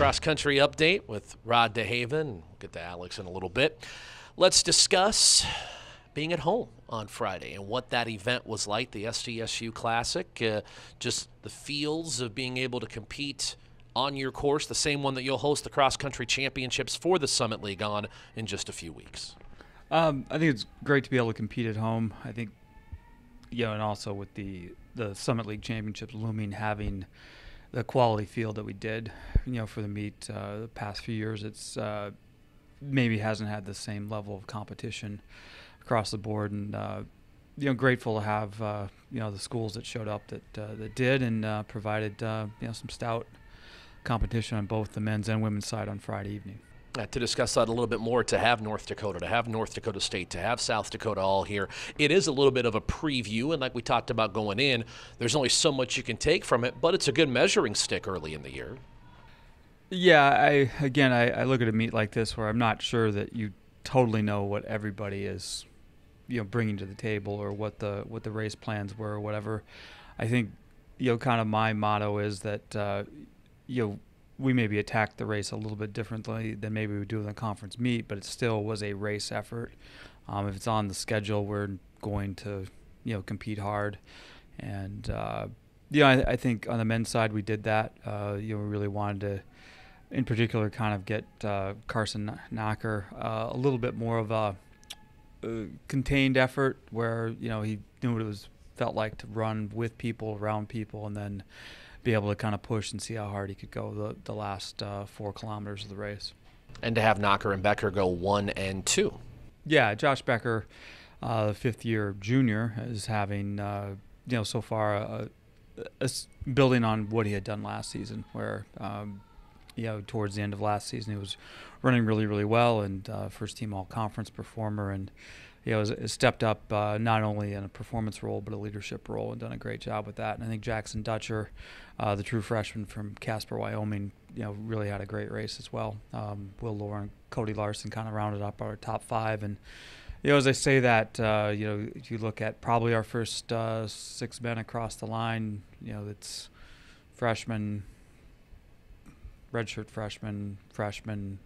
Cross country update with Rod DeHaven. We'll get to Alex in a little bit. Let's discuss being at home on Friday and what that event was like, the SDSU Classic, uh, just the feels of being able to compete on your course, the same one that you'll host the cross country championships for the Summit League on in just a few weeks. Um, I think it's great to be able to compete at home. I think, you know, and also with the the Summit League championships looming, having the quality field that we did, you know, for the meet uh, the past few years, it's uh, maybe hasn't had the same level of competition across the board, and uh, you know, grateful to have uh, you know the schools that showed up that uh, that did and uh, provided you know some stout competition on both the men's and women's side on Friday evening. Uh, to discuss that a little bit more, to have North Dakota, to have North Dakota State, to have South Dakota all here, it is a little bit of a preview. And like we talked about going in, there's only so much you can take from it, but it's a good measuring stick early in the year. Yeah, I again, I, I look at a meet like this where I'm not sure that you totally know what everybody is, you know, bringing to the table or what the what the race plans were or whatever. I think, you know, kind of my motto is that, uh, you know we maybe attacked the race a little bit differently than maybe we do in the conference meet, but it still was a race effort. Um, if it's on the schedule, we're going to, you know, compete hard. And, uh, yeah, I, I, think on the men's side, we did that. Uh, you know, we really wanted to, in particular, kind of get uh, Carson Noecker uh, a little bit more of a, a contained effort where, you know, he knew what it was felt like to run with people, around people, and then be able to kind of push and see how hard he could go the, the last uh, four kilometers of the race. And to have Noecker and Becker go one and two. Yeah, Josh Becker, uh, the fifth year junior, is having, uh, you know, so far a, a, building on what he had done last season, where, um, you know, towards the end of last season, he was running really, really well and uh, first team all conference performer. And, you know, has, stepped up uh, not only in a performance role but a leadership role and done a great job with that. And I think Jackson Dutcher, uh, the true freshman from Casper, Wyoming, you know, really had a great race as well. Um, Will Lauren, Cody Larson kind of rounded up our top five. And, you know, as I say that, uh, you know, if you look at probably our first uh, six men across the line, you know, it's freshman, redshirt freshman, freshman,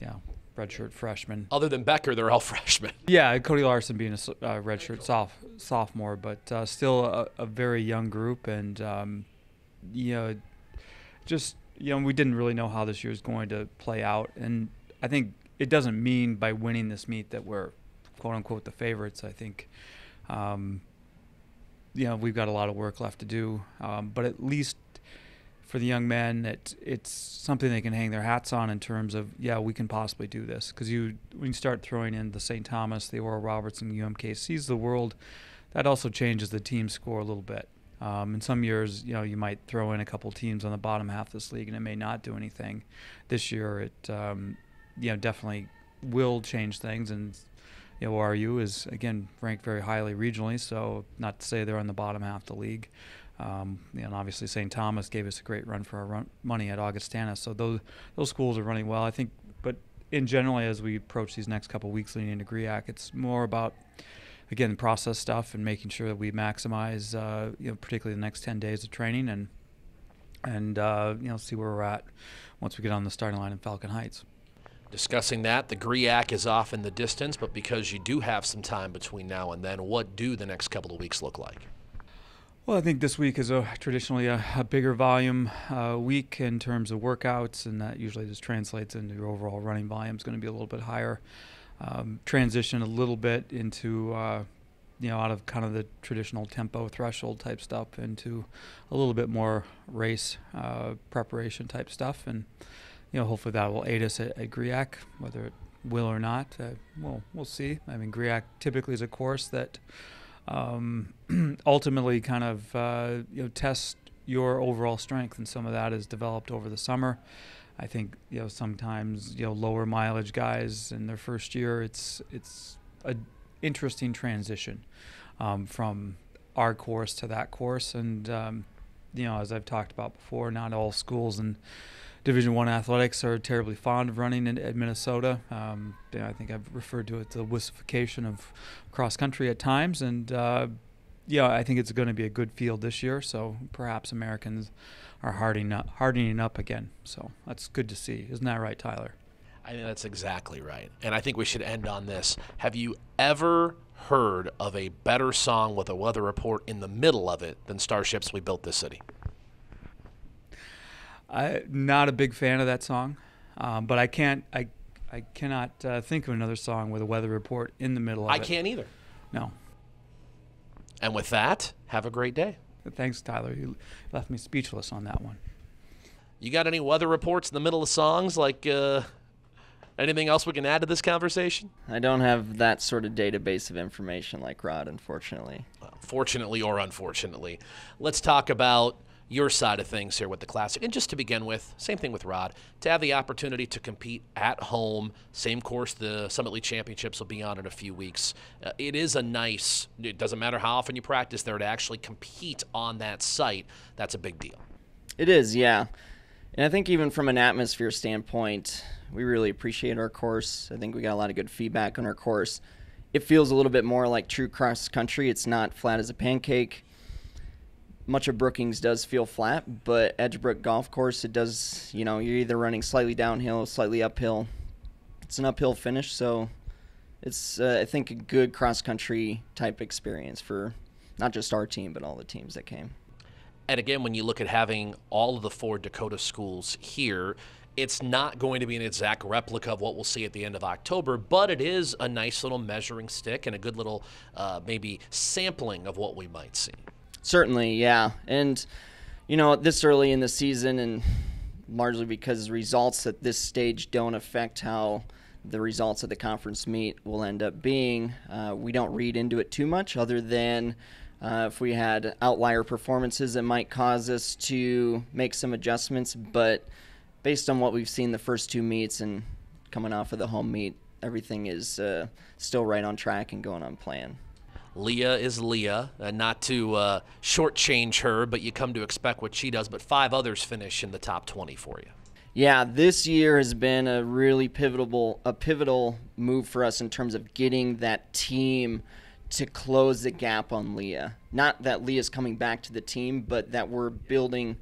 yeah, redshirt freshman. Other than Becker, they're all freshmen. Yeah, Cody Larson being a uh, redshirt soph- sophomore, but uh, still a, a, very young group, and um, you know, just you know, we didn't really know how this year is going to play out, and I think it doesn't mean by winning this meet that we're quote unquote the favorites. I think. Um, you know, we've got a lot of work left to do, um, but at least for the young men, it, it's something they can hang their hats on in terms of yeah, we can possibly do this. Because you when you start throwing in the St. Thomas, the Oral Roberts, and UMKCs the world, that also changes the team score a little bit. Um, in some years, you know, you might throw in a couple teams on the bottom half of this league, and it may not do anything. This year, it um, you know definitely will change things, and you know, ORU is again ranked very highly regionally, so not to say they're on the bottom half of the league. Um, and obviously St. Thomas gave us a great run for our run, money at Augustana. So those those schools are running well. I think, but in general, as we approach these next couple weeks leading into Griak, it's more about again process stuff and making sure that we maximize, uh, you know, particularly the next 10 days of training and and uh, you know see where we're at once we get on the starting line in Falcon Heights. Discussing that, the Griak is off in the distance, but because you do have some time between now and then, what do the next couple of weeks look like? Well, I think this week is a traditionally a, a bigger volume uh, week in terms of workouts, and that usually just translates into your overall running volume is going to be a little bit higher. Um, transition a little bit into uh, you know out of kind of the traditional tempo threshold type stuff into a little bit more race uh, preparation type stuff, and you know hopefully that will aid us at, at Griak, whether it will or not. Uh, well, we'll see. I mean, Griak typically is a course that um, ultimately kind of uh, you know test your overall strength, and some of that is developed over the summer. I think you know sometimes you know lower mileage guys in their first year, it's it's a interesting transition um, from our course to that course, and um, you know as I've talked about before, not all schools and Division One athletics are terribly fond of running in, at Minnesota. Um, I think I've referred to it the wussification of cross country at times, and uh, yeah, I think it's going to be a good field this year. So perhaps Americans are hardening up, hardening up again. So that's good to see. Isn't that right, Tyler? I think that's exactly right. And I think we should end on this. Have you ever heard of a better song with a weather report in the middle of it than Starships We Built This City? I'm not a big fan of that song, um, but I can't. I I cannot uh, think of another song with a weather report in the middle of I it. I can't either. No. And with that, have a great day. Thanks, Tyler. You left me speechless on that one. You got any weather reports in the middle of songs? Like uh, anything else we can add to this conversation? I don't have that sort of database of information like Rod, unfortunately. Fortunately or unfortunately, let's talk about your side of things here with the Classic. And just to begin with, same thing with Rod, to have the opportunity to compete at home, same course the Summit League Championships will be on in a few weeks. Uh, it is a nice, it doesn't matter how often you practice there, to actually compete on that site, that's a big deal. It is, yeah. And I think even from an atmosphere standpoint, we really appreciate our course. I think we got a lot of good feedback on our course. It feels a little bit more like true cross country. It's not flat as a pancake much of Brookings does feel flat, but Edgebrook Golf Course, it does, you know, you're either running slightly downhill, slightly uphill. It's an uphill finish, so it's, uh, I think, a good cross country type experience for not just our team, but all the teams that came. And again, when you look at having all of the four Dakota schools here, it's not going to be an exact replica of what we'll see at the end of October, but it is a nice little measuring stick and a good little uh, maybe sampling of what we might see. Certainly, yeah. And, you know, this early in the season, and largely because results at this stage don't affect how the results of the conference meet will end up being, uh, we don't read into it too much other than. Uh, if we had outlier performances that might cause us to make some adjustments, but based on what we've seen the first two meets and coming off of the home meet, everything is uh, still right on track and going on plan. Leah is Leah, uh, not to uh, shortchange her, but you come to expect what she does. But five others finish in the top 20 for you. Yeah, this year has been a really pivotal a pivotal move for us in terms of getting that team to close the gap on Leah. Not that Leah's coming back to the team, but that we're building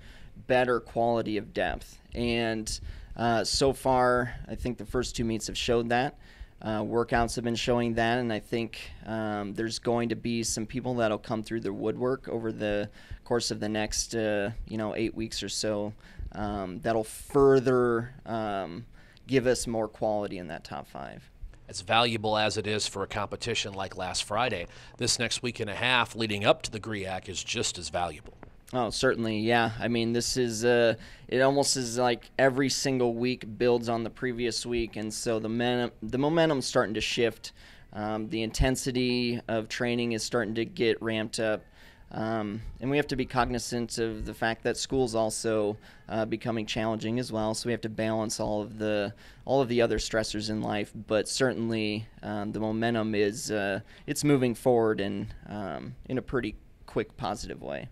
better quality of depth. And uh, so far, I think the first two meets have showed that. Uh, workouts have been showing that, and I think um, there's going to be some people that'll come through the woodwork over the course of the next, uh, you know, eight weeks or so. Um, that'll further um, give us more quality in that top five. As valuable as it is for a competition like last Friday, this next week and a half leading up to the Griak is just as valuable. Oh, certainly, yeah. I mean, this is uh, it almost is like every single week builds on the previous week, and so the men- the momentum's starting to shift. Um, the intensity of training is starting to get ramped up, um, and we have to be cognizant of the fact that school's also uh, becoming challenging as well. So we have to balance all of the all of the other stressors in life. But certainly, um, the momentum is uh, it's moving forward and um, in a pretty quick positive way.